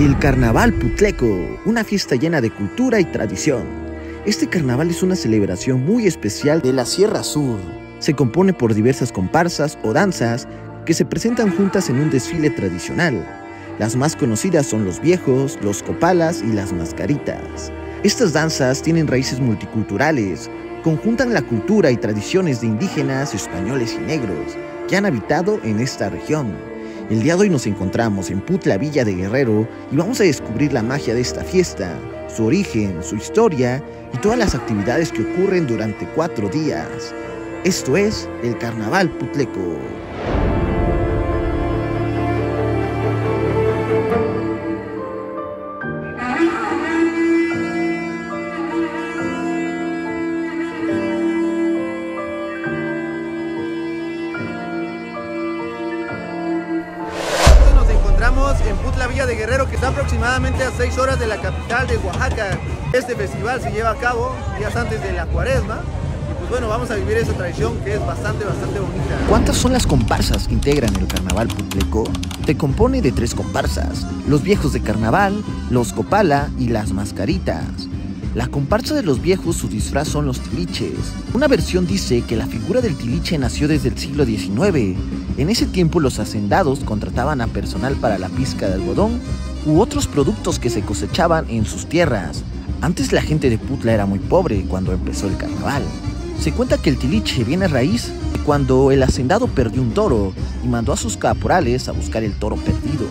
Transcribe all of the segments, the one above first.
El Carnaval Putleco, una fiesta llena de cultura y tradición. Este carnaval es una celebración muy especial de la Sierra Sur. Se compone por diversas comparsas o danzas que se presentan juntas en un desfile tradicional. Las más conocidas son los viejos, los copalas y las mascaritas. Estas danzas tienen raíces multiculturales, conjuntan la cultura y tradiciones de indígenas, españoles y negros que han habitado en esta región. El día de hoy nos encontramos en Putla Villa de Guerrero y vamos a descubrir la magia de esta fiesta, su origen, su historia y todas las actividades que ocurren durante cuatro días. Esto es el Carnaval Putleco. Horas de la capital de Oaxaca. Este festival se lleva a cabo días antes de la cuaresma. Y pues bueno, vamos a vivir esa tradición que es bastante, bastante bonita. ¿Cuántas son las comparsas que integran el carnaval putleco? Te compone de tres comparsas, los viejos de carnaval, los copala y las mascaritas. La comparsa de los viejos, su disfraz son los tiliches. Una versión dice que la figura del tiliche nació desde el siglo XIX. En ese tiempo los hacendados contrataban a personal para la pizca de algodón u otros productos que se cosechaban en sus tierras. Antes la gente de Putla era muy pobre cuando empezó el carnaval. Se cuenta que el tiliche viene a raíz cuando el hacendado perdió un toro y mandó a sus caporales a buscar el toro perdido.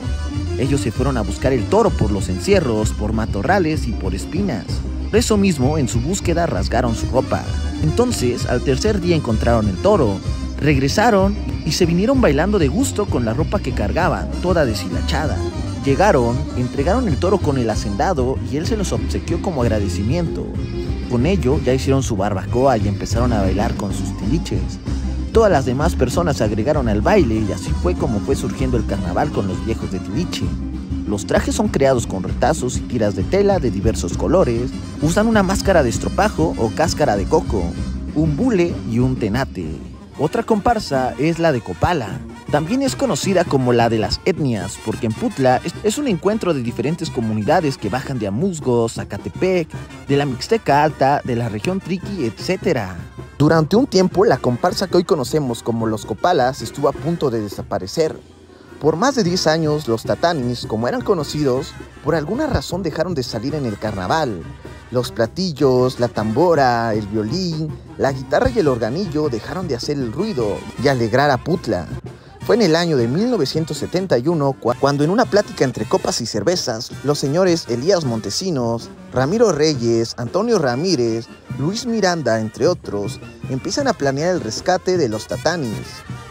Ellos se fueron a buscar el toro por los encierros, por matorrales y por espinas. Por eso mismo, en su búsqueda rasgaron su ropa. Entonces, al tercer día encontraron el toro, regresaron y se vinieron bailando de gusto con la ropa que cargaban, toda deshilachada. Llegaron, entregaron el toro con el hacendado y él se los obsequió como agradecimiento. Con ello ya hicieron su barbacoa y empezaron a bailar con sus tiliches. Todas las demás personas se agregaron al baile y así fue como fue surgiendo el carnaval con los viejos de tiliche. Los trajes son creados con retazos y tiras de tela de diversos colores, usan una máscara de estropajo o cáscara de coco, un bule y un tenate. Otra comparsa es la de Copala. También es conocida como la de las etnias, porque en Putla es, un encuentro de diferentes comunidades que bajan de Amuzgo, Zacatepec, de la Mixteca Alta, de la región Triqui, etc. Durante un tiempo, la comparsa que hoy conocemos como los Copalas estuvo a punto de desaparecer. Por más de 10 años, los tatanis, como eran conocidos, por alguna razón dejaron de salir en el carnaval. Los platillos, la tambora, el violín, la guitarra y el organillo dejaron de hacer el ruido y alegrar a Putla. Fue en el año de 1971 cuando en una plática entre copas y cervezas, los señores Elías Montesinos, Ramiro Reyes, Antonio Ramírez, Luis Miranda, entre otros, empiezan a planear el rescate de los tatanis.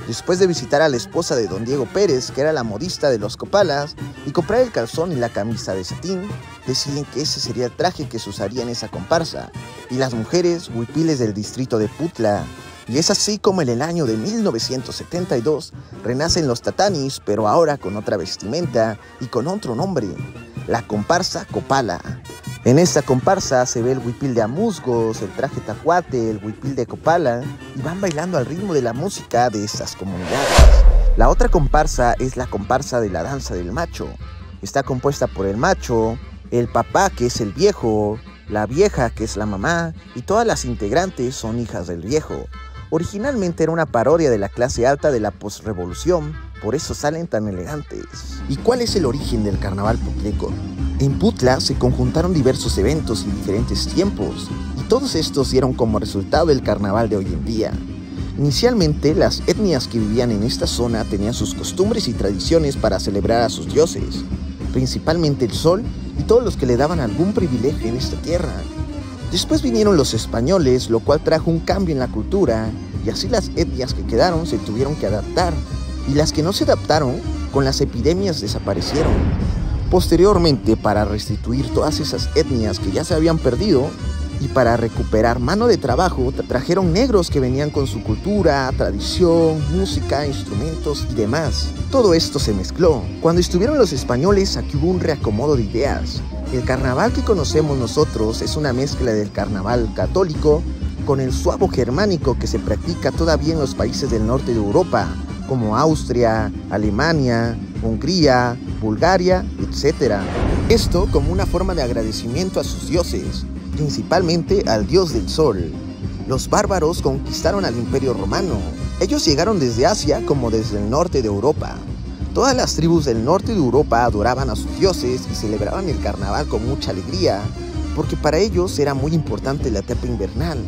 Después de visitar a la esposa de don Diego Pérez, que era la modista de los Copalas, y comprar el calzón y la camisa de satín, deciden que ese sería el traje que se usaría en esa comparsa, y las mujeres huipiles del distrito de Putla. Y es así como en el año de 1972 renacen los tatanis, pero ahora con otra vestimenta y con otro nombre, la comparsa Copala. En esta comparsa se ve el huipil de Amusgos, el traje tacuate, el huipil de Copala y van bailando al ritmo de la música de estas comunidades. La otra comparsa es la comparsa de la danza del macho. Está compuesta por el macho, el papá que es el viejo, la vieja que es la mamá y todas las integrantes son hijas del viejo. Originalmente era una parodia de la clase alta de la postrevolución, por eso salen tan elegantes. ¿Y cuál es el origen del carnaval putleco? En Putla se conjuntaron diversos eventos en diferentes tiempos, y todos estos dieron como resultado el carnaval de hoy en día. Inicialmente, las etnias que vivían en esta zona tenían sus costumbres y tradiciones para celebrar a sus dioses, principalmente el sol y todos los que le daban algún privilegio en esta tierra. Después vinieron los españoles, lo cual trajo un cambio en la cultura, y así las etnias que quedaron se tuvieron que adaptar, y las que no se adaptaron, con las epidemias desaparecieron. Posteriormente, para restituir todas esas etnias que ya se habían perdido, y para recuperar mano de trabajo, trajeron negros que venían con su cultura, tradición, música, instrumentos y demás. Todo esto se mezcló. Cuando estuvieron los españoles, aquí hubo un reacomodo de ideas. El carnaval que conocemos nosotros es una mezcla del carnaval católico con el suavo germánico que se practica todavía en los países del norte de Europa, como Austria, Alemania, Hungría, Bulgaria, etc. Esto como una forma de agradecimiento a sus dioses, principalmente al dios del sol. Los bárbaros conquistaron al imperio romano. Ellos llegaron desde Asia como desde el norte de Europa. Todas las tribus del norte de Europa adoraban a sus dioses y celebraban el carnaval con mucha alegría, porque para ellos era muy importante la etapa invernal.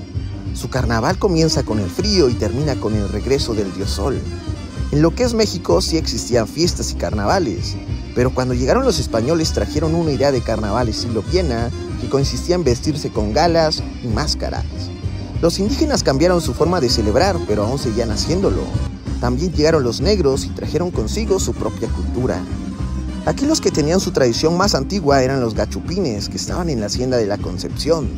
Su carnaval comienza con el frío y termina con el regreso del dios sol. En lo que es México sí existían fiestas y carnavales, pero cuando llegaron los españoles trajeron una idea de carnaval estilo Viena que consistía en vestirse con galas y máscaras. Los indígenas cambiaron su forma de celebrar, pero aún seguían haciéndolo. También llegaron los negros y trajeron consigo su propia cultura. Aquí los que tenían su tradición más antigua eran los gachupines, que estaban en la hacienda de la Concepción.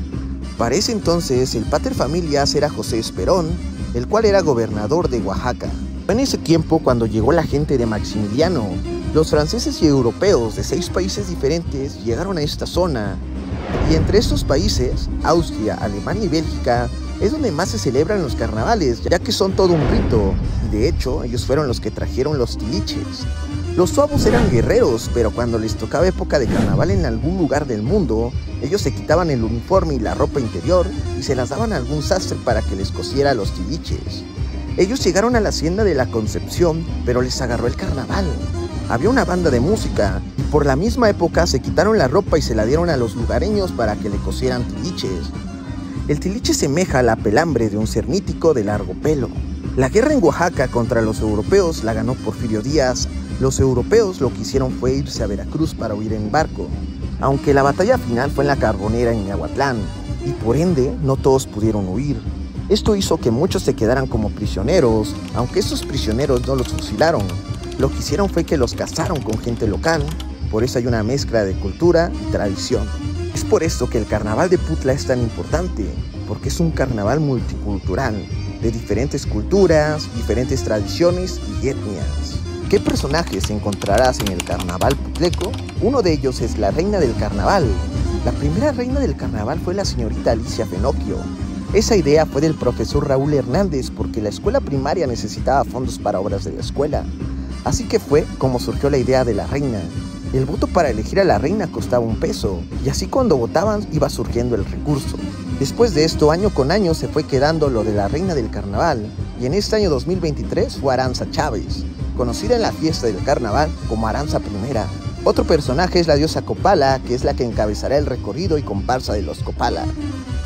Para ese entonces, el pater familias era José Esperón, el cual era gobernador de Oaxaca. En ese tiempo, cuando llegó la gente de Maximiliano, los franceses y europeos de seis países diferentes llegaron a esta zona. Y entre estos países, Austria, Alemania y Bélgica, es donde más se celebran los carnavales, ya que son todo un rito. Y de hecho, ellos fueron los que trajeron los tiliches, los suavos eran guerreros, pero cuando les tocaba época de carnaval en algún lugar del mundo, ellos se quitaban el uniforme y la ropa interior y se las daban a algún sastre para que les cosiera los tiliches. Ellos llegaron a la hacienda de la Concepción, pero les agarró el carnaval. Había una banda de música y por la misma época se quitaron la ropa y se la dieron a los lugareños para que le cosieran tiliches. El tiliche semeja a la pelambre de un cernítico de largo pelo. La guerra en Oaxaca contra los europeos la ganó Porfirio Díaz los europeos lo que hicieron fue irse a Veracruz para huir en barco, aunque la batalla final fue en la Carbonera en Miahuatlán, y por ende no todos pudieron huir. Esto hizo que muchos se quedaran como prisioneros, aunque esos prisioneros no los fusilaron. Lo que hicieron fue que los casaron con gente local, por eso hay una mezcla de cultura y tradición. Es por esto que el carnaval de Putla es tan importante, porque es un carnaval multicultural, de diferentes culturas, diferentes tradiciones y etnias. ¿Qué personajes encontrarás en el carnaval putleco? Uno de ellos es la reina del carnaval. La primera reina del carnaval fue la señorita Alicia Fenocchio. Esa idea fue del profesor Raúl Hernández porque la escuela primaria necesitaba fondos para obras de la escuela. Así que fue como surgió la idea de la reina. El voto para elegir a la reina costaba un peso, y así cuando votaban iba surgiendo el recurso. Después de esto, año con año se fue quedando lo de la reina del carnaval, y en este año 2023 fue Aranza Chávez, conocida en la fiesta del carnaval como Aranza I. Otro personaje es la diosa Copala, que es la que encabezará el recorrido y comparsa de los Copala.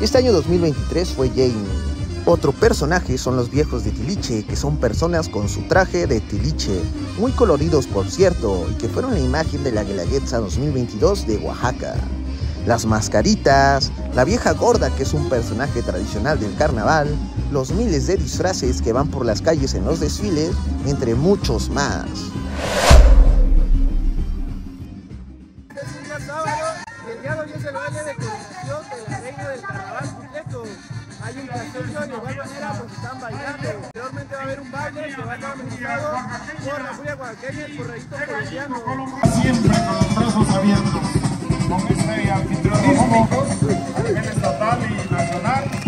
Este año 2023 fue Jamie. Otro personaje son los viejos de Tiliche, que son personas con su traje de Tiliche, muy coloridos por cierto, y que fueron la imagen de la Guelaguetza 2022 de Oaxaca. Las mascaritas, la vieja gorda que es un personaje tradicional del carnaval, los miles de disfraces que van por las calles en los desfiles, entre muchos más. Va por la Furia Colombiano. Siempre con los brazos abiertos, con este anfitrionismo a nivel estatal y nacional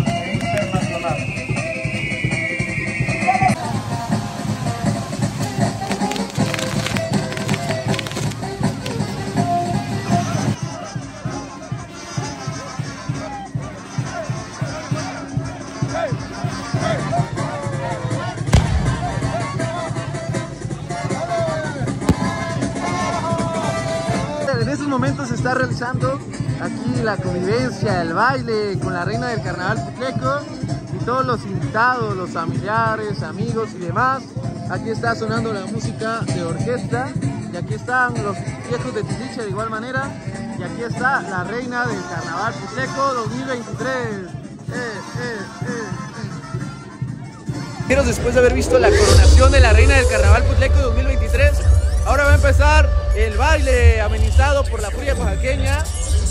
aquí la convivencia, el baile con la reina del carnaval Putleco y todos los invitados, los familiares, amigos y demás. Aquí está sonando la música de orquesta y aquí están los viejos de Tiliche de igual manera y aquí está la reina del carnaval Putleco 2023. Eh, eh, eh, eh. Después de haber visto la coronación de la reina del carnaval Putleco 2023, ahora va a empezar el baile amenizado por la furia oaxaqueña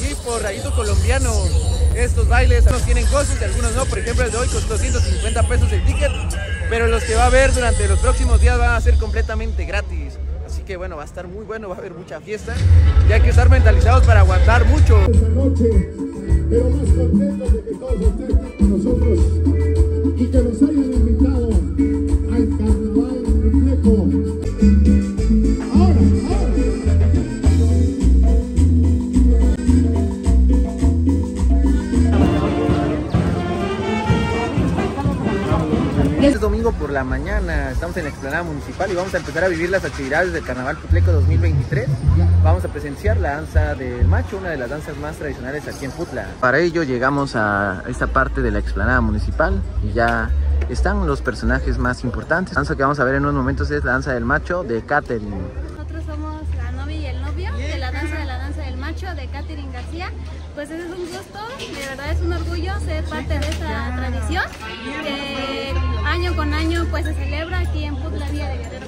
y por Rayito Colombiano. Estos bailes, algunos tienen costos y algunos no. Por ejemplo, el de hoy costó 150 pesos el ticket, pero los que va a haber durante los próximos días van a ser completamente gratis. Así que bueno, va a estar muy bueno, va a haber mucha fiesta y hay que estar mentalizados para aguantar mucho. Domingo por la mañana estamos en la explanada municipal y vamos a empezar a vivir las actividades del Carnaval Putleco 2023. Vamos a presenciar la danza del macho, una de las danzas más tradicionales aquí en Putla. Para ello llegamos a esta parte de la explanada municipal y ya están los personajes más importantes. Danza que vamos a ver en unos momentos es la danza del macho de Catherine. Nosotros somos la novia y el novio de la danza de la danza del macho de Catherine García. Pues es un gusto, de verdad es un orgullo ser parte de esta tradición año con año pues se celebra aquí en Putla Vía de Guerrero.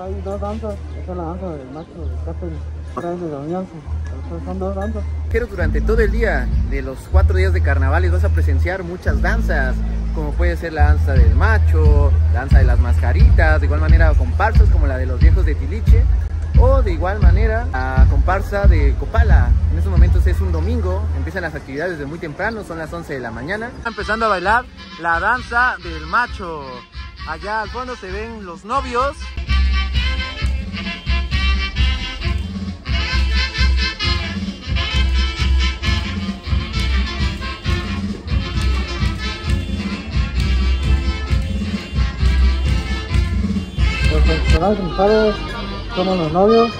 hay dos danzas, esta es la danza del macho de Catherine, otra es de la alianza, son dos danzas. Pero durante todo el día de los cuatro días de carnavales vas a presenciar muchas danzas, como puede ser la danza del macho, danza de las mascaritas, de igual manera comparsas como la de los viejos de Tiliche, o de igual manera la comparsa de Copala. En estos momentos es un domingo, empiezan las actividades desde muy temprano, son las 11 de la mañana. Empezando a bailar la danza del macho. Allá al fondo se ven los novios Los personajes principales somos los novios,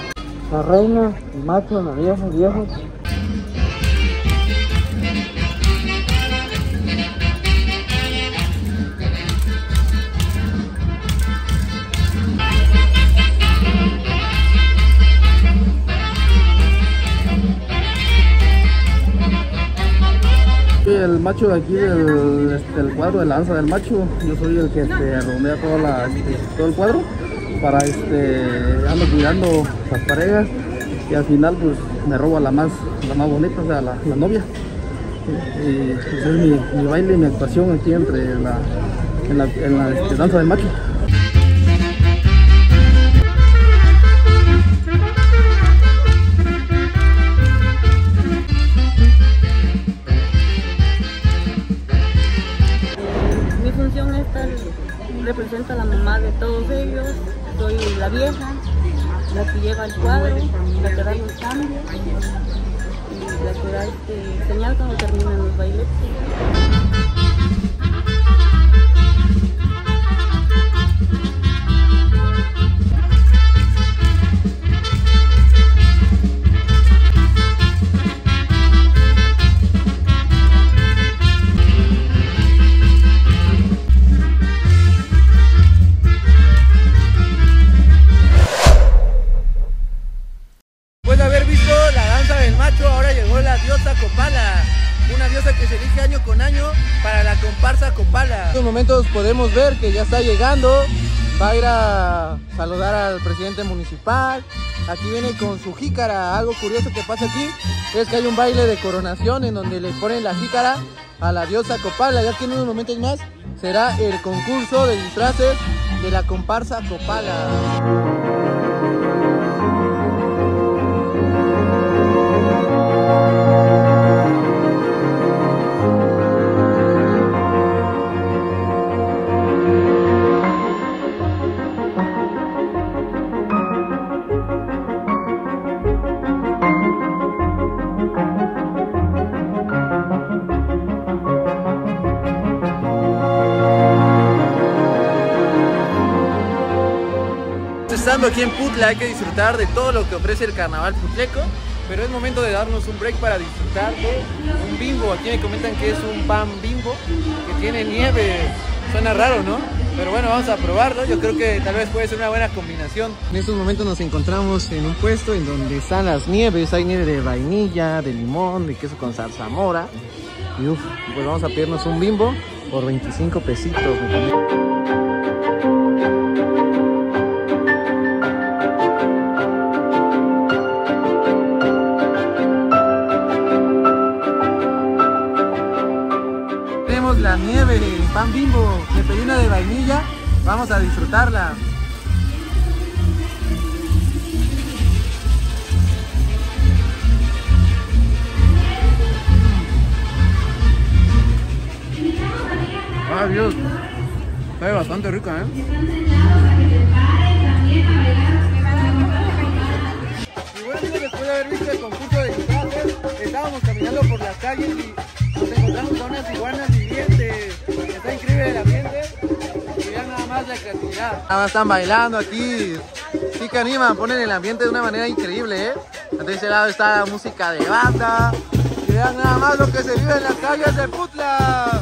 la reina, el macho, la vieja, el viejo. El macho de aquí del, este, el cuadro de la danza del macho. Yo soy el que este, redondea toda la, este, todo el cuadro para este ando cuidando las parejas y al final pues me robo a la más la más bonita, o sea la, la novia. Y, y, pues, es mi, mi baile y mi actuación aquí entre la en la, en la este, danza del macho. Señal cuando. Ya está llegando. Va a ir a saludar al presidente municipal. Aquí viene con su jícara. Algo curioso que pasa aquí es que hay un baile de coronación en donde le ponen la jícara a la diosa Copala. Ya que en unos momentos más será el concurso de disfraces de la comparsa Copala. Estando aquí en Putla hay que disfrutar de todo lo que ofrece el carnaval putleco, pero es momento de darnos un break para disfrutar de un bimbo. Aquí me comentan que es un pan bimbo que tiene nieve. Suena raro, ¿no? Pero bueno, vamos a probarlo. Yo creo que tal vez puede ser una buena combinación. En estos momentos nos encontramos en un puesto en donde están las nieves. Hay nieve de vainilla, de limón, de queso con zarzamora. Y uff, pues vamos a pedirnos un bimbo por 25 pesitos. Pan bimbo, me pedí una de vainilla, vamos a disfrutarla. Ah, Dios. Sabe bastante rica, ¿eh? Y bueno amigos, después de haber visto el concurso de disfraces, estábamos caminando por las calles y nos encontramos a unas iguanas creatividad. Nada más están bailando aquí. Sí que animan, ponen el ambiente de una manera increíble, ¿eh? De ese lado está la música de banda. Y nada más lo que se vive en las calles de Putla.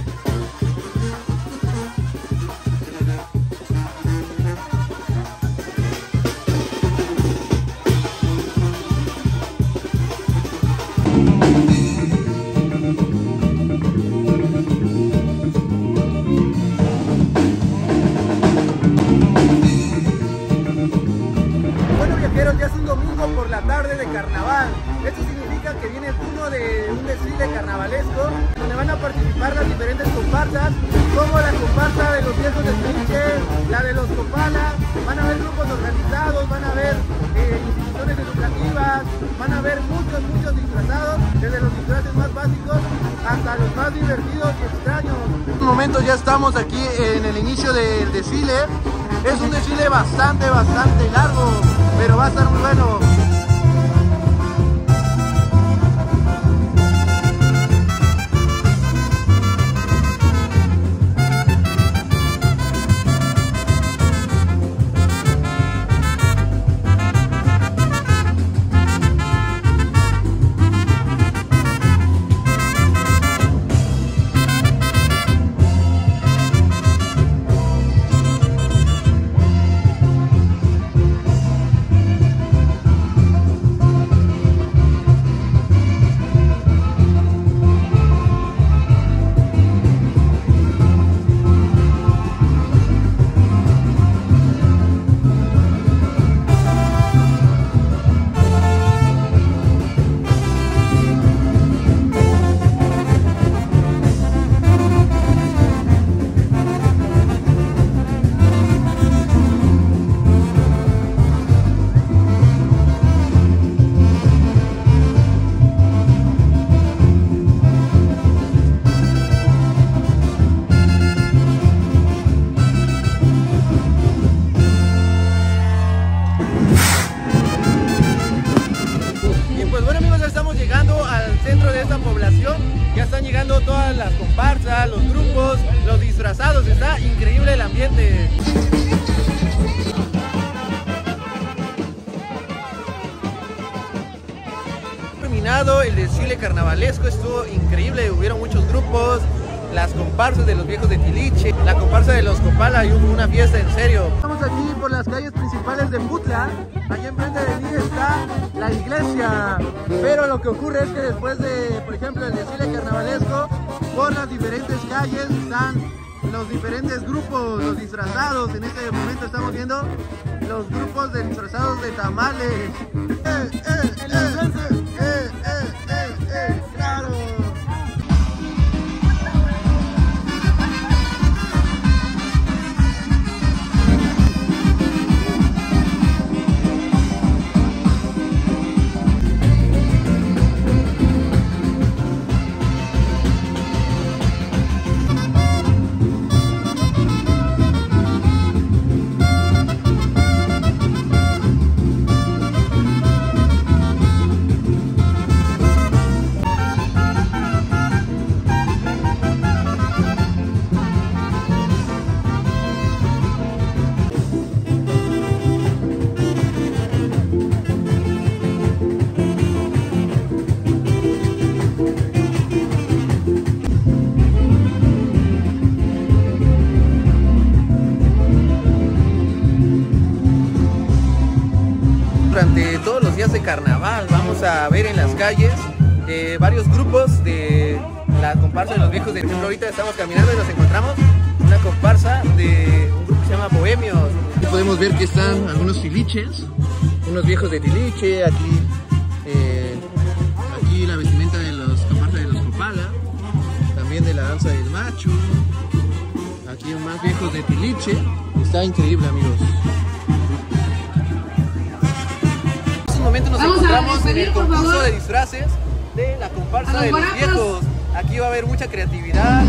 Ocurre es que después de, por ejemplo, el desfile carnavalesco, por las diferentes calles están los diferentes grupos, los disfrazados. En este momento estamos viendo los grupos de disfrazados de tamales. Carnaval vamos a ver en las calles eh, varios grupos de la comparsa de los viejos. De ejemplo, ahorita estamos caminando y nos encontramos una comparsa de un grupo que se llama Bohemios. Podemos ver que están algunos tiliches, unos viejos de tiliche, aquí, eh, aquí la vestimenta de los comparsas de los Copala, también de la danza del macho, aquí más viejos de tiliche. Está increíble amigos. Vamos a encontramos en despedir, el por concurso favor. de disfraces de la A comparsa de los viejos. Aquí va a haber mucha creatividad.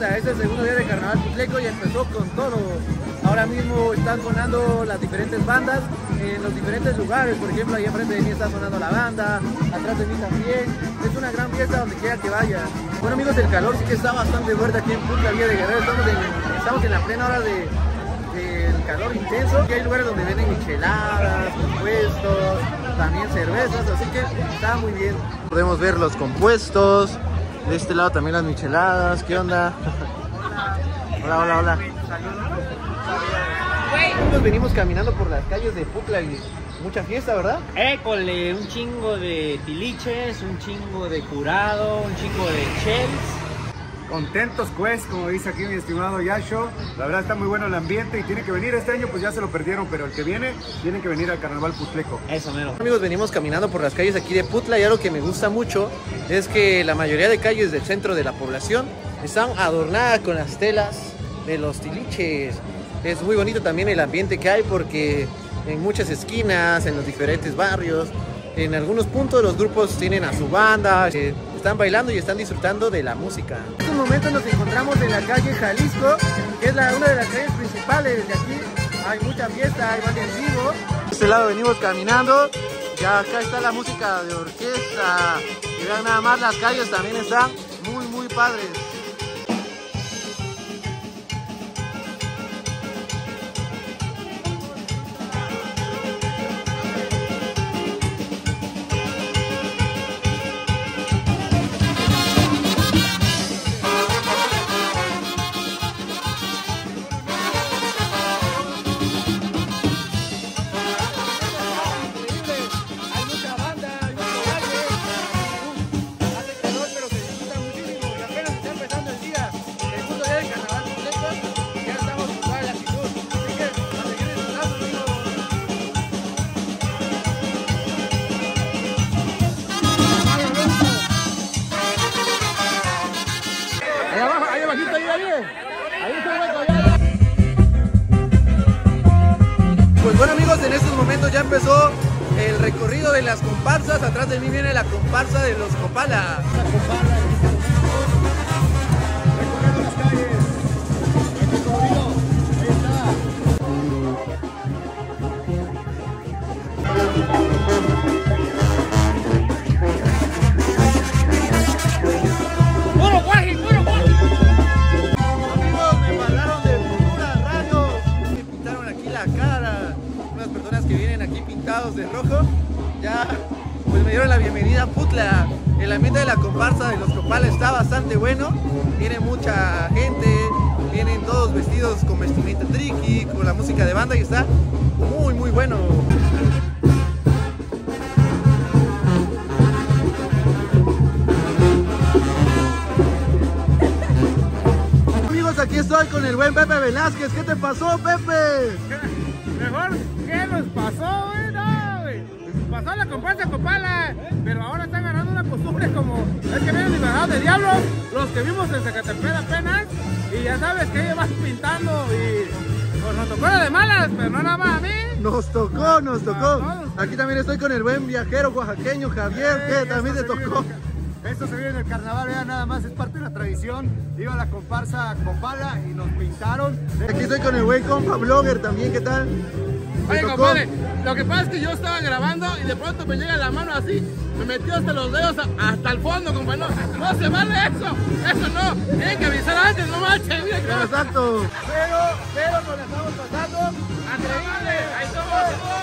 Sigue la fiesta. Es el segundo día de Carnaval Putleco y empezó con todo. Ahora mismo están sonando las diferentes bandas en los diferentes lugares. Por ejemplo, ahí enfrente de mí está sonando la banda, atrás de mí también. Es una gran fiesta donde quiera que vaya. Bueno amigos, el calor sí que está bastante fuerte aquí en Putla Vía de Guerrero. Estamos en, la plena hora de, del calor intenso. Y hay lugares donde venden micheladas, compuestos, también cervezas, así que está muy bien. Podemos ver los compuestos. De este lado también las micheladas. ¿Qué onda? Hola, hola, hola. Venimos caminando por las calles de Putla y mucha fiesta, ¿verdad? École, un chingo de tiliches, un chingo de curado, un chingo de shells. Contentos pues, como dice aquí mi estimado Yasho. La verdad está muy bueno el ambiente y tiene que venir este año, pues ya se lo perdieron, pero el que viene, tiene que venir al Carnaval Putleco. Eso, mero. Amigos, venimos caminando por las calles aquí de Putla y algo que me gusta mucho es que la mayoría de calles del centro de la población están adornadas con las telas de los tiliches. Es muy bonito también el ambiente que hay porque en muchas esquinas, en los diferentes barrios, en algunos puntos los grupos tienen a su banda, eh, están bailando y están disfrutando de la música. En estos momentos nos encontramos en la calle Jalisco, que es la, una de las calles principales de aquí. Hay mucha fiesta, hay banda en vivo. De este lado venimos caminando, ya acá está la música de orquesta. Y vean nada más, las calles también están muy, muy padres. Empezó el recorrido de las comparsas. Atrás de mí viene la comparsa de los Copala. ¡Puro pintados de rojo. Ya, pues me dieron la bienvenida a Putla. El ambiente de la comparsa de los Copala está bastante bueno. Viene mucha gente. Vienen todos vestidos con vestimenta tricky, con la música de banda y está muy, muy bueno. Amigos, aquí estoy con el buen Pepe Velázquez. ¿Qué te pasó, Pepe? Mejor, ¿qué nos pasó. Pasó la comparsa Copala, pero ahora están ganando una costumbre como es que vienen liberados de diablos, los que vimos en Zacatepec apenas, y ya sabes que ellos van pintando y pues nos tocó la de malas, pero no nada más a mí. Nos tocó, nos tocó. Aquí también estoy con el buen viajero oaxaqueño Javier, que también te tocó. Esto se vive en el carnaval, vean nada más, es parte de la tradición. Iba la comparsa Copala y nos pintaron. Aquí estoy con el buen compa blogger también, ¿qué tal? ¿Te Oye, compadre, lo que pasa es que yo estaba grabando y de pronto me llega la mano así, me metió hasta los dedos hasta el fondo, compadre. No, no se vale eso, eso no. Tienen que avisar antes, no manches, mira que Exacto. Pero, pero nos estamos pasando increíble. Ahí somos.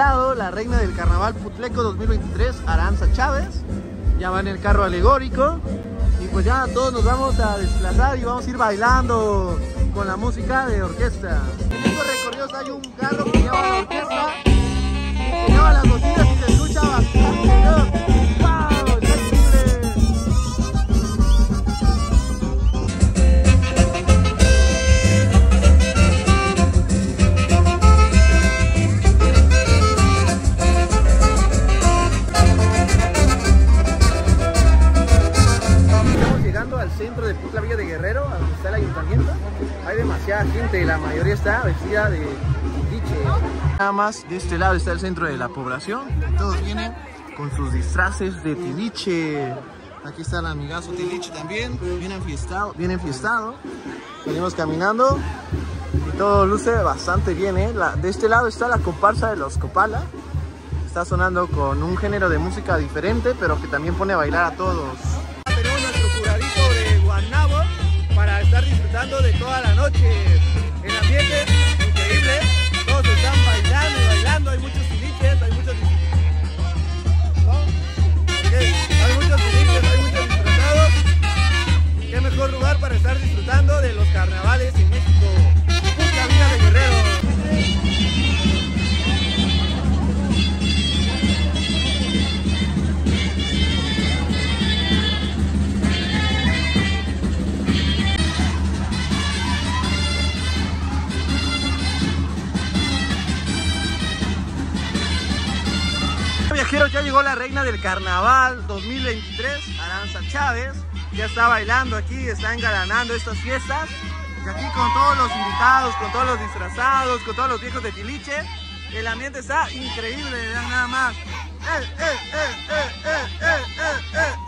Lado, la reina del carnaval Putleco 2023, Aranza Chávez. Ya va en el carro alegórico. Y pues ya todos nos vamos a desplazar y vamos a ir bailando con la música de orquesta. En hay un que lleva la orquesta, Demasiada gente, la mayoría está vestida de tiliche. Nada más de este lado está el centro de la población. Todos vienen con sus disfraces de tiliche. Aquí está el amigazo tiliche también, bien enfiestado. Bien enfiestado. Venimos caminando y todo luce bastante bien. ¿eh? La- de este lado está la comparsa de los Copala. Está sonando con un género de música diferente, pero que también pone a bailar a todos. Disfrutando de toda la noche. El ambiente increíble, todos están bailando bailando, hay muchos tiliches, hay muchos ¿No? Hay muchos tiliches, hay muchos disfrazados. Qué mejor lugar para estar disfrutando de los carnavales viajeros, ya llegó la reina del carnaval 2023, Aranza Chávez. Ya está bailando aquí, está engalanando estas fiestas. Y aquí con todos los invitados, con todos los disfrazados, con todos los viejos de Tiliche. El ambiente está increíble, nada más. ¡Eh, eh, eh, eh, ¡Eh, eh, eh, eh.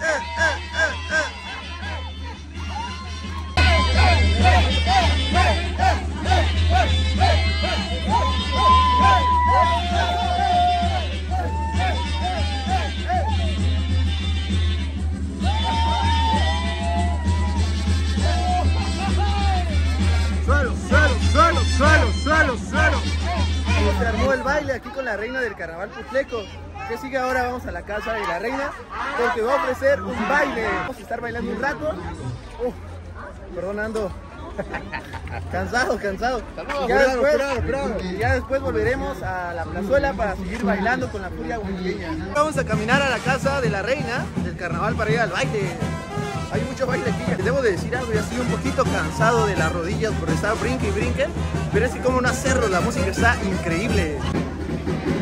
Baile aquí con la reina del carnaval Putleco. ¿Qué sigue ahora? Vamos a la casa de la reina porque va a ofrecer un baile. Vamos a estar bailando un rato. Uf, perdón, ando. cansado, cansado. Ya, después, ya después volveremos a la plazuela para seguir bailando con la furia oaxaqueña. Vamos a caminar a la casa de la reina del carnaval para ir al baile. Hay mucho baile aquí. Debo de decir algo, ya estoy un poquito cansado de las rodillas por estar brinque y brinque. Pero es que como no hacerlo, la música está increíble. Thank you.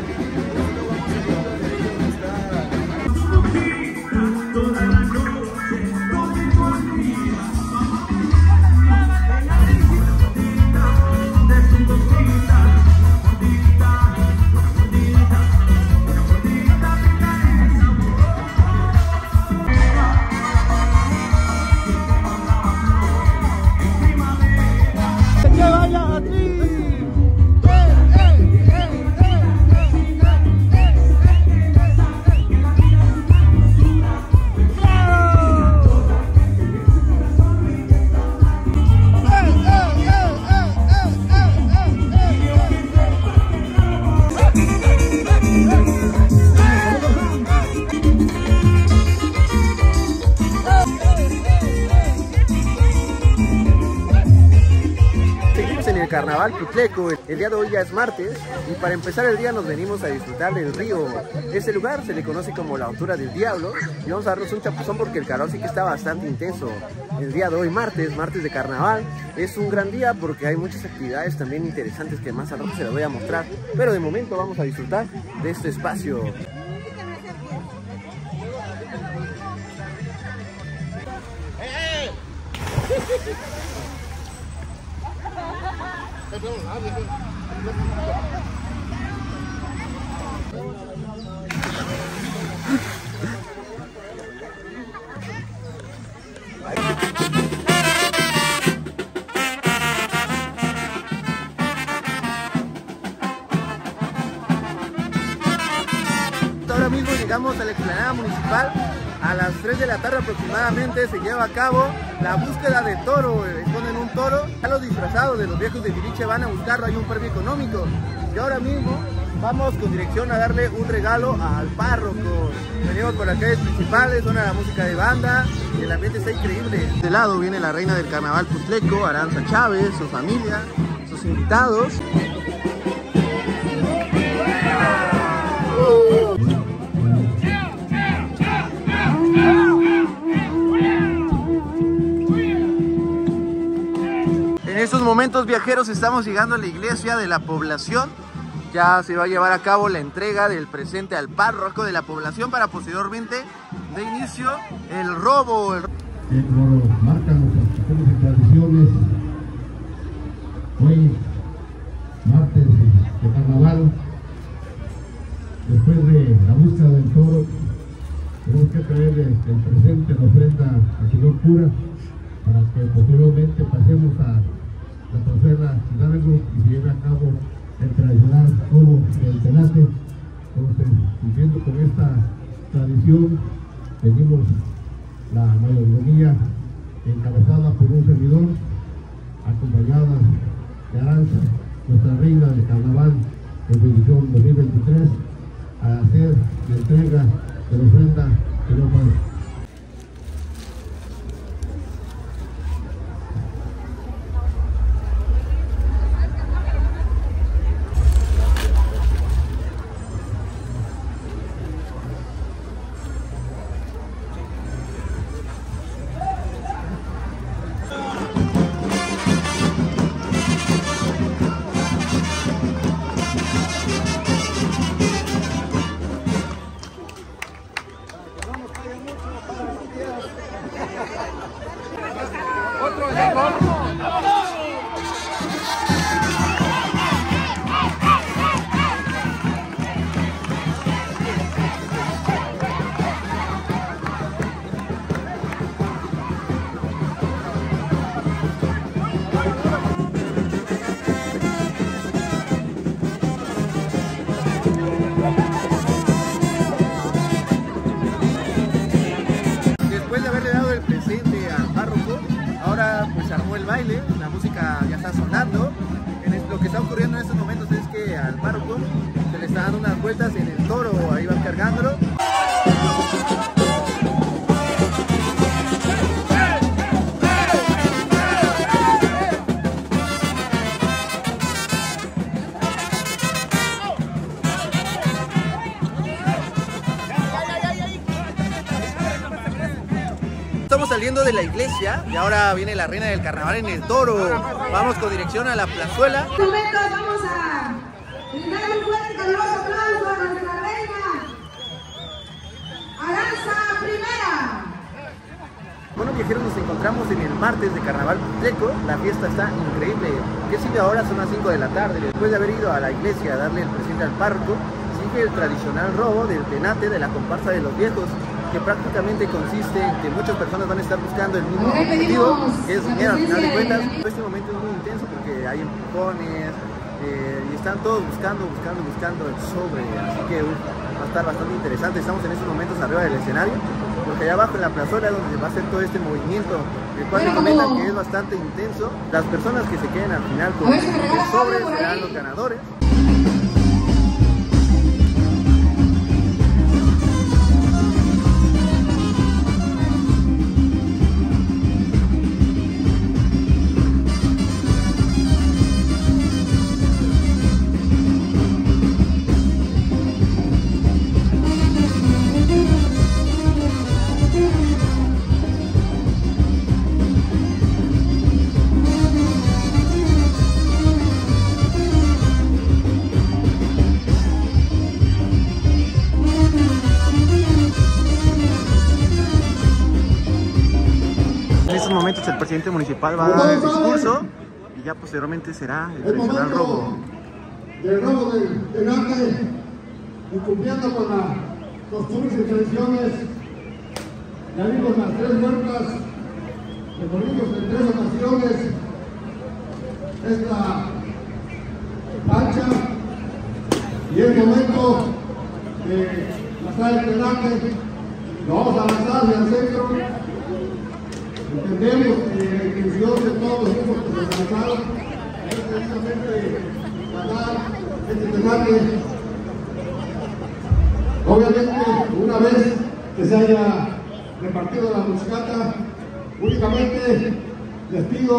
El día de hoy ya es martes y para empezar el día nos venimos a disfrutar del río. Este lugar se le conoce como la altura del diablo y vamos a darnos un chapuzón porque el calor sí que está bastante intenso. El día de hoy, martes, martes de carnaval, es un gran día porque hay muchas actividades también interesantes que más al rato se las voy a mostrar. Pero de momento vamos a disfrutar de este espacio. Mismo llegamos a la explanada municipal. A las 3 de la tarde aproximadamente se lleva a cabo la búsqueda de toro. Un toro. A los disfrazados de los viejos de Tiliche van a buscarlo. Hay un premio económico. Y ahora mismo vamos con dirección a darle un regalo al párroco. Venimos por las calles principales, suena la música de banda y el ambiente está increíble. De este lado viene la reina del carnaval Putleco, Aranza Chávez, su familia, sus invitados. Momentos viajeros estamos llegando a la iglesia de la población. Ya se va a llevar a cabo la entrega del presente al párroco de la población para posteriormente de inicio el robo. El... marcan y tradiciones, hoy, martes de carnaval, después de la búsqueda del toro, tenemos que traerle el presente, la ofrenda al señor cura, para que posteriormente pasemos a la trofea Hidalgo y se lleve a cabo el tradicional juego del tenate. Entonces, cumpliendo con esta tradición, venimos la mayoría encabezada por un servidor, acompañada de Aranza, nuestra reina de carnaval de edición 2023, a hacer la entrega de la ofrenda de los de la iglesia y ahora viene la reina del carnaval en el toro. Vamos con dirección a la plazuela. vamos a brindar un fuerte y caluroso aplauso a nuestra reina Aranza Primera. Bueno viajeros, nos encontramos en el martes de Carnaval Putleco. La fiesta está increíble. ¿Qué sigue ahora? Son las 5 de la tarde. Después de haber ido a la iglesia a darle el presente al párroco, sigue el tradicional robo del tenate de la comparsa de los viejos, que prácticamente consiste en que muchas personas van a estar buscando el mismo objetivo, que es dinero al final de cuentas. Este momento es muy intenso porque hay empujones eh, y están todos buscando, buscando, buscando el sobre. Así que va a estar bastante interesante. Estamos en estos momentos arriba del escenario, porque allá abajo en la plazuela es donde se va a hacer todo este movimiento, el cual me comentan que es bastante intenso. Las personas que se queden al final con A ver si me regala el sobre algo por serán los ganadores. Momentos el presidente municipal va a dar el discurso y ya posteriormente será el tradicional robo. Del robo del tenate y cumpliendo con las costumbres y tradiciones, ya vimos las tres huertas, recorrimos en tres ocasiones esta pancha y es momento de lanzar el tenate, lo vamos a lanzar hacia el centro. Entendemos que la intención de todos los grupos que se lanzaron es precisamente ganar este tenate. Obviamente, una vez que se haya repartido la muscata, únicamente les pido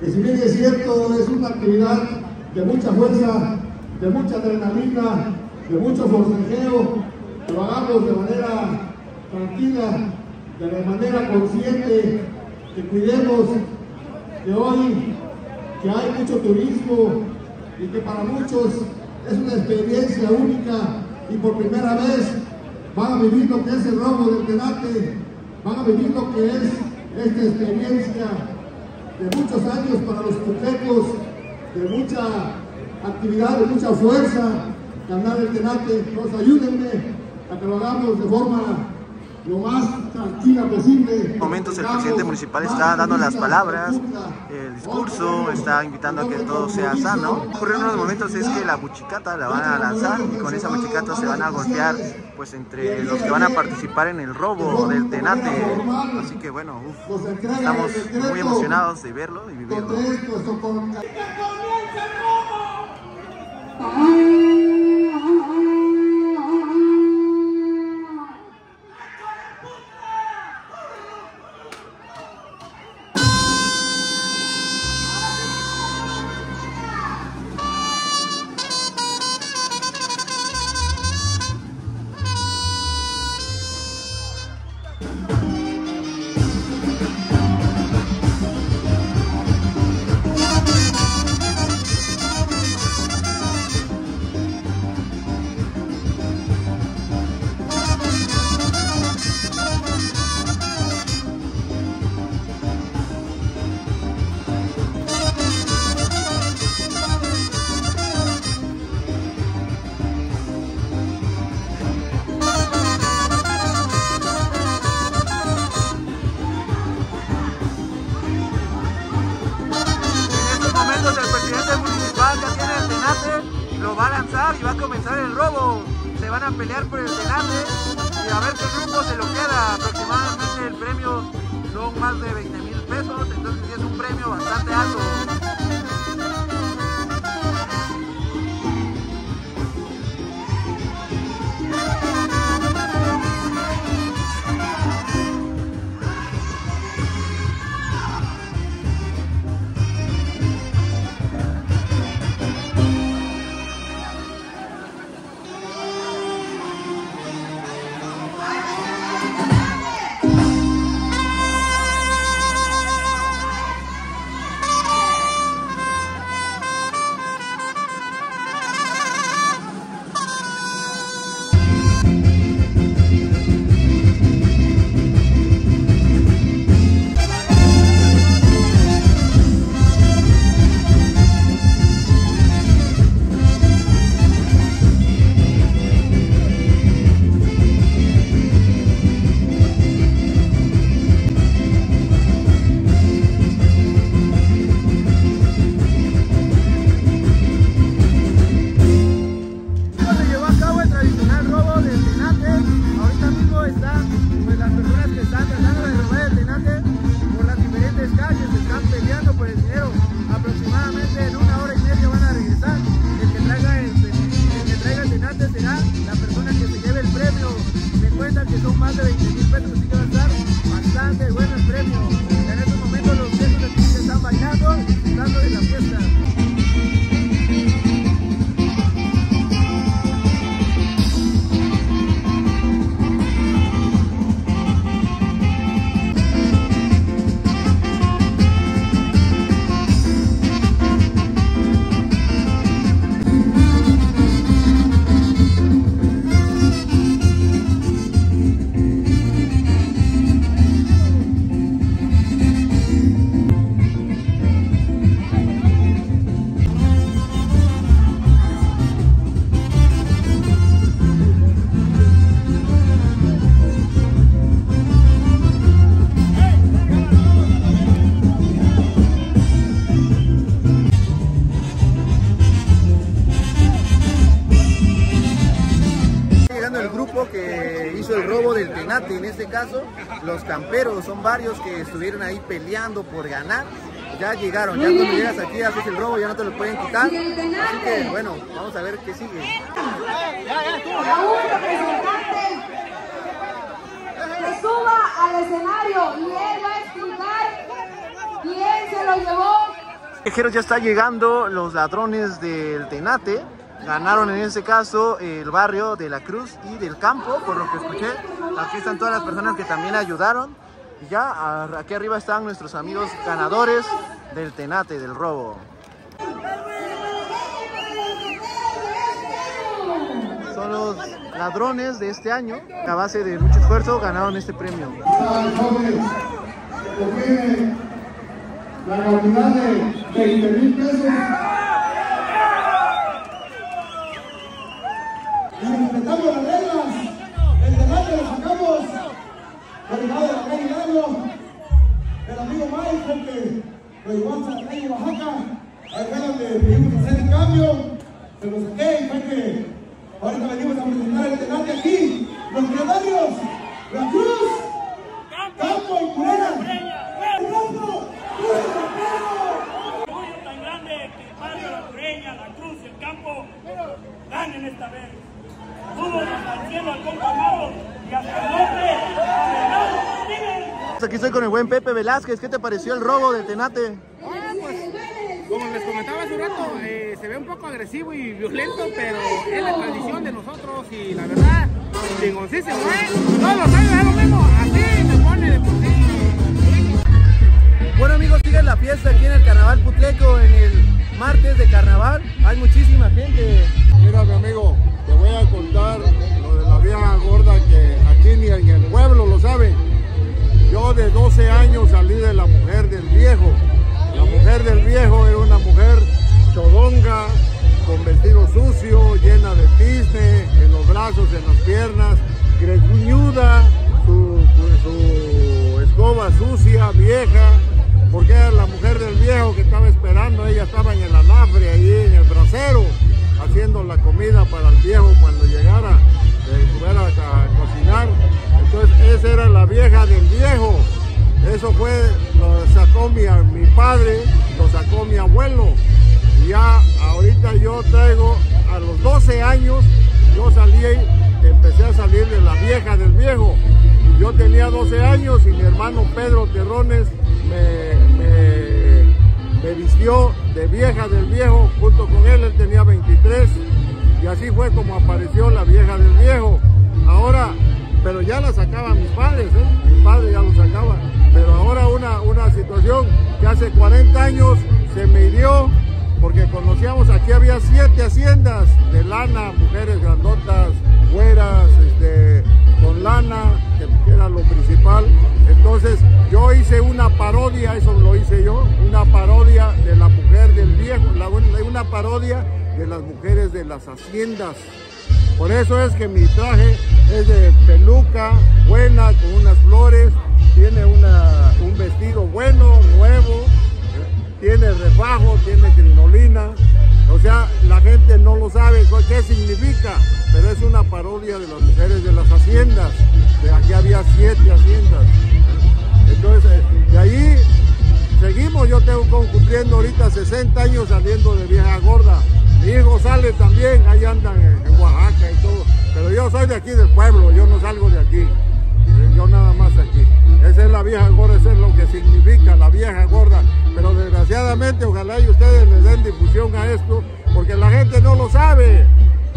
que si bien es cierto, es una actividad de mucha fuerza, de mucha adrenalina, de mucho forcejeo, lo hagamos de manera tranquila, de manera consciente, que cuidemos que hoy que hay mucho turismo y que para muchos es una experiencia única y por primera vez van a vivir lo que es el robo del tenate, van a vivir lo que es esta experiencia de muchos años para los puquecos, de mucha actividad, de mucha fuerza, ganar el tenate. Nos ayúdenme a que lo hagamos de forma lo más tranquila posible. En momentos el presidente municipal está dando las palabras, el discurso, está invitando a que todo sea sano. Ocurrió en unos momentos es que la buchicata la van a lanzar y con esa buchicata se van a golpear pues entre los que van a participar en el robo del tenate. Así que bueno, uf, estamos muy emocionados de verlo y vivirlo. Caso, los camperos, son varios que estuvieron ahí peleando por ganar. Ya llegaron, ya cuando llegas aquí haces el robo, ya no te lo pueden quitar. Así que bueno, vamos a ver qué sigue. Que suba al escenario y él va a explicar quién se lo llevó. Viajeros, ya está llegando los ladrones del Tenate. Ganaron en este caso el barrio de la Cruz y del Campo, por lo que escuché. Aquí están todas las personas que también ayudaron. Y ya aquí arriba están nuestros amigos ganadores del Tenate, del robo. Son los ladrones de este año. A base de mucho esfuerzo ganaron este premio. la cantidad de 20 mil pesos. Respetamos las reglas, el debate lo sacamos. Lado de la calle Hidalgo, del amigo Mike, que lo llevamos a la Oaxaca, ahí fue donde pudimos hacer el cambio, se lo saqué y fue que ahorita venimos a presentar el debate aquí, los granarios, la cruz, campo y orgullo tan grande que barrio La Cureña, La Cruz y el campo ganen esta vez. Aquí estoy con el buen Pepe Velázquez. ¿Qué te pareció el robo del Tenate? Ah, pues, como les comentaba hace un rato, eh, se ve un poco agresivo y violento, pero es la tradición de nosotros y la verdad, chingoncísimo, ¿eh? Todos los años es lo mismo, así me pone de por sí. Bueno amigos, sigue la fiesta aquí en el Carnaval Putleco en el martes de carnaval. Hay muchísima gente. Mira mi amigo, te voy a contar lo de la vieja gorda que aquí ni en el pueblo lo saben. Yo de 12 años salí de la mujer del viejo. La mujer del viejo era una mujer chodonga, con vestido sucio, llena de tizne, en los brazos, en las piernas, greñuda, su, su escoba sucia, vieja, porque era la mujer del viejo que estaba esperando, ella estaba en el anafre, ahí en el brasero, haciendo la comida para el viejo cuando llegara, eh, fuera a, cocinar. Entonces esa era la vieja del viejo. Eso fue, lo sacó mi, mi padre, lo sacó mi abuelo. Ya ahorita yo traigo, a los 12 años, yo salí, empecé a salir de la vieja del viejo. Yo tenía 12 años y mi hermano Pedro Terrones me, me, vistió de vieja del viejo, junto con él él tenía 23 y así fue como apareció la vieja del viejo. Ahora, pero ya la sacaban mis padres, ¿eh? mi padre ya lo sacaba, pero ahora una, una situación que hace 40 años se me hirió porque conocíamos, aquí había siete haciendas de lana, mujeres grandotas, güeras, este, con lana, que era lo principal. Entonces yo hice una parodia, eso lo hice yo, una parodia de las mujeres de las haciendas. Por eso es que mi traje es de peluca, buena, con unas flores, tiene una, un vestido bueno, nuevo, tiene refajo, tiene crinolina. O sea, la gente no lo sabe qué significa, pero es una parodia de las mujeres de las haciendas. De aquí había siete haciendas. Entonces, eh, de ahí seguimos. Yo tengo cumpliendo ahorita 60 años saliendo de vieja gorda. Mi hijo sale también, ahí andan en, Oaxaca y todo. Pero yo soy de aquí del pueblo, yo no salgo de aquí. Eh, Yo nada más aquí. Esa es la vieja gorda, eso es lo que significa la vieja gorda. Pero desgraciadamente, ojalá y ustedes le den difusión a esto, porque la gente no lo sabe.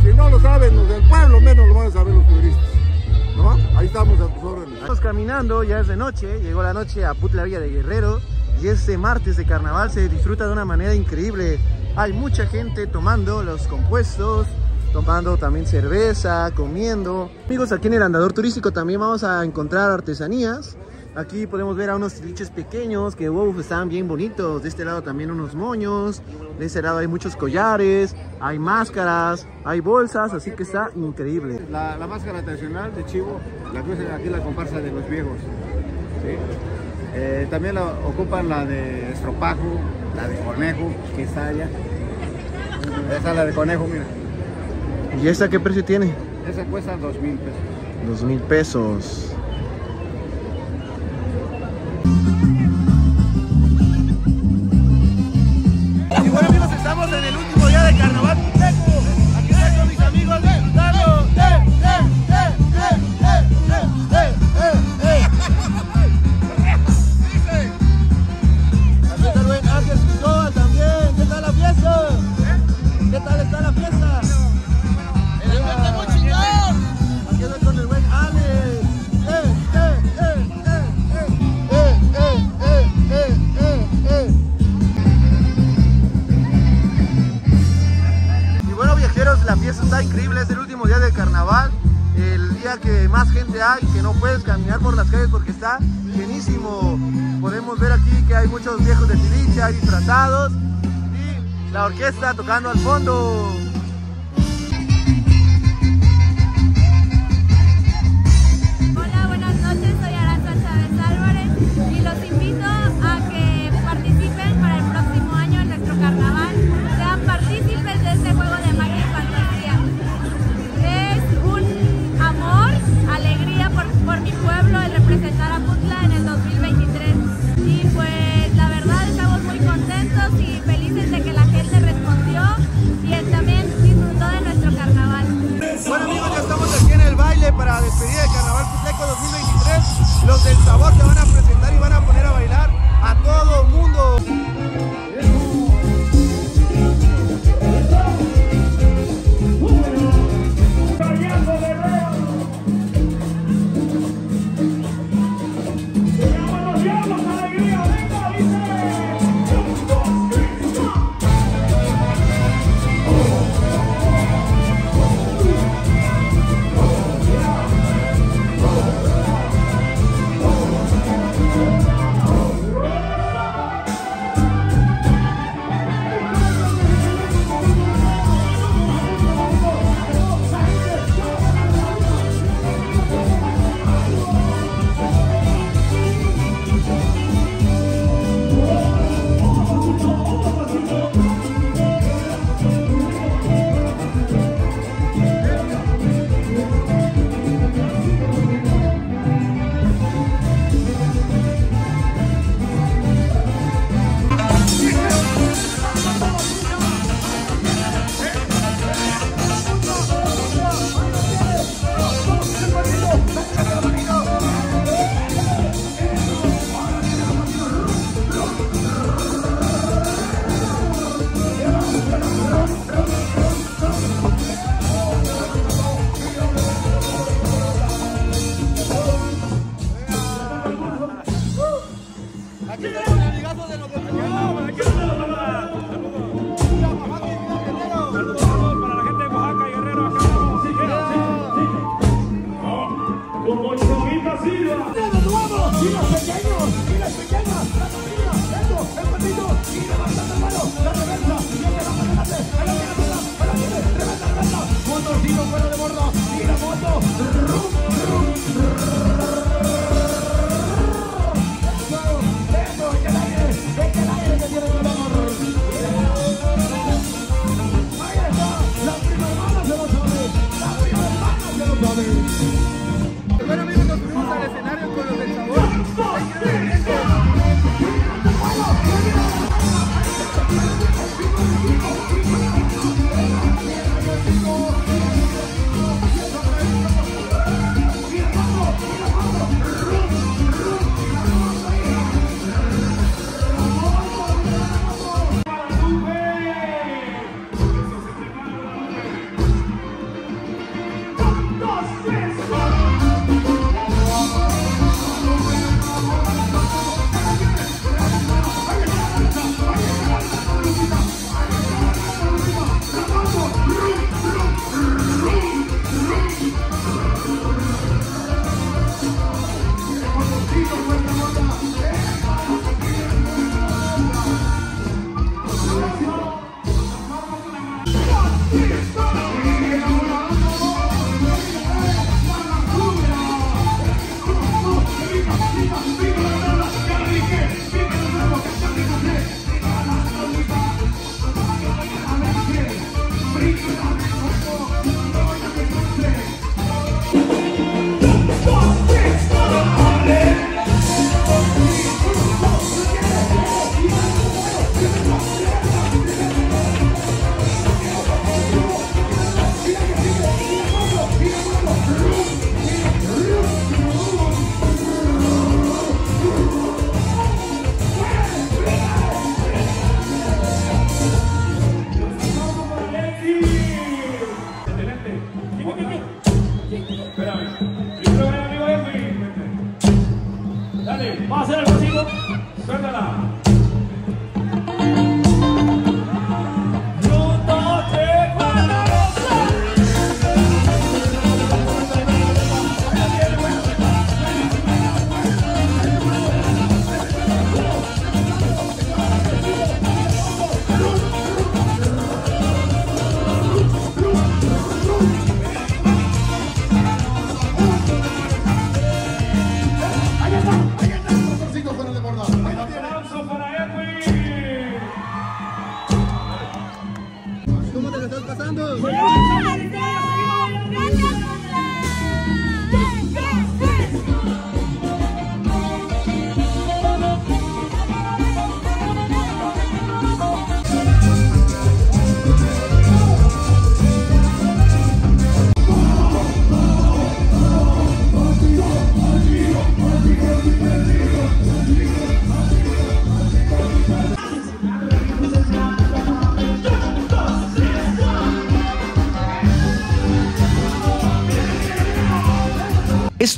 Si no lo saben los del pueblo, menos lo van a saber los turistas. ¿No? Ahí estamos a tus órdenes. Estamos caminando, ya es de noche, llegó la noche a Putla Villa de Guerrero y este martes de carnaval se disfruta de una manera increíble. Hay mucha gente tomando los compuestos, tomando también cerveza, comiendo. Amigos, aquí en el andador turístico también vamos a encontrar artesanías. Aquí podemos ver a unos tiliches pequeños que wow, están bien bonitos. De este lado también unos moños. De este lado hay muchos collares, hay máscaras, hay bolsas, así que está increíble. La, máscara tradicional de chivo, la usan aquí la comparsa de los viejos. ¿sí? Eh, también la, ocupan la de estropajo, la de conejo, que está allá. Esa es la de conejo, mira. ¿Y esta qué precio tiene? Esa cuesta dos mil pesos. Dos mil pesos. Orquesta tocando al fondo.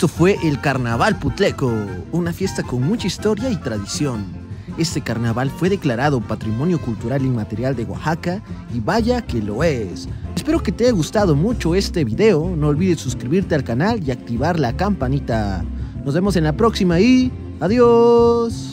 Esto fue el Carnaval Putleco, una fiesta con mucha historia y tradición. Este carnaval fue declarado Patrimonio Cultural Inmaterial de Oaxaca y vaya que lo es. Espero que te haya gustado mucho este video, no olvides suscribirte al canal y activar la campanita. Nos vemos en la próxima y adiós.